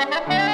Música